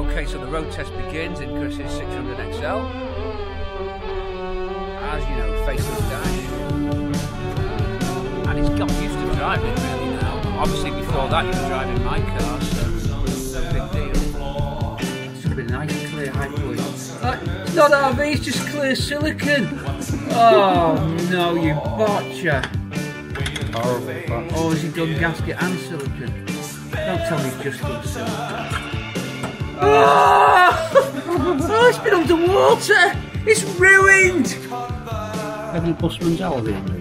Okay, so the road test begins in Chris's 600 XL. As you know, faceless dash. And he's got used to driving really now. Obviously before that he was driving my car, so no big deal. It's gonna be nice clear high point. Uh, it's not RTV, it's just clear silicon. Oh no, you botcher. Horrible. Oh, has he done gasket and silicon? Don't tell me he's just done silicon. Ah! Oh, oh it's been underwater! It's ruined! Having Busman's Aldi in the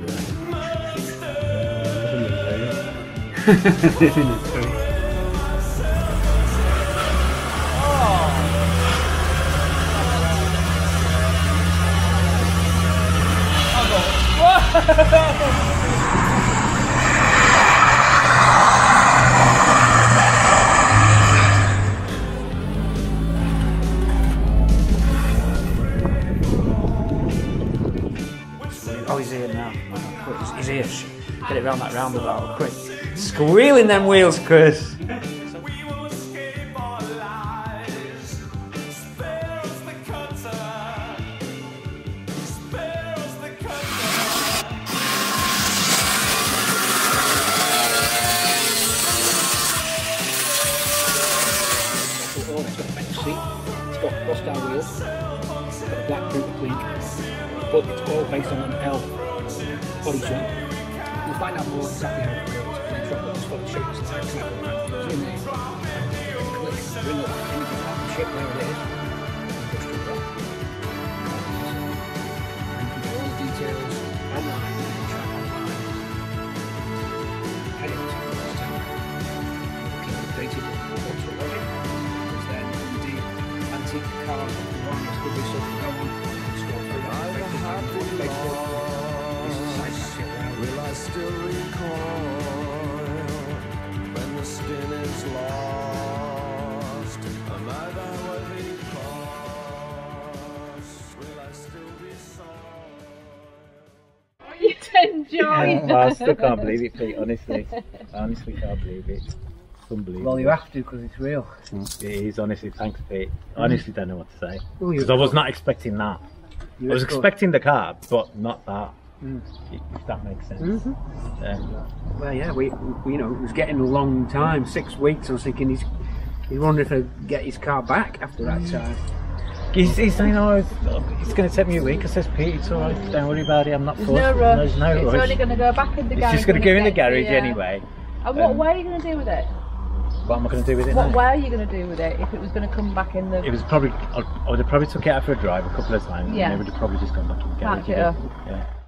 Oh, he's here now. He's here. Get it round that roundabout, quick. Squealing them wheels, Chris. Got wheels. Got a black boot clean. But it's all based on an L body joint. You'll find out more exactly how it works in the. I'll just got show now. Zoom in. Click, bring up out, check where it is. Will I still recoil when the skin is lost? Am I the worthy cause? Will I still be sold? You enjoyed I still can't believe it, Pete, honestly. I honestly can't believe it. It's unbelievable. Well, you have to because it's real. Mm. It is, honestly, thanks, Pete. I honestly don't know what to say. Because I was not expecting that. I was expecting the car, but not that. Mm. If that makes sense. Mm-hmm. Yeah. Well, yeah, we, we, you know, it was getting a long time, six weeks. I was thinking he's, he's wondering if he'd get his car back after that time. He's, he's saying, oh, it's, it's going to take me a week. I says, Pete, it's all right. Don't worry about it. I'm not There's fussed. no rush. There's no it's rush. only going to go back in the It's garage. just going to go in the it gets garage here. anyway. And what Um, way are you going to do with it? What am I going to do with it What now? way are you going to do with it if it was going to come back in the? It was probably, I would have probably took it out for a drive a couple of times Yeah. and it would have probably just gone back in the garage. It up. Yeah.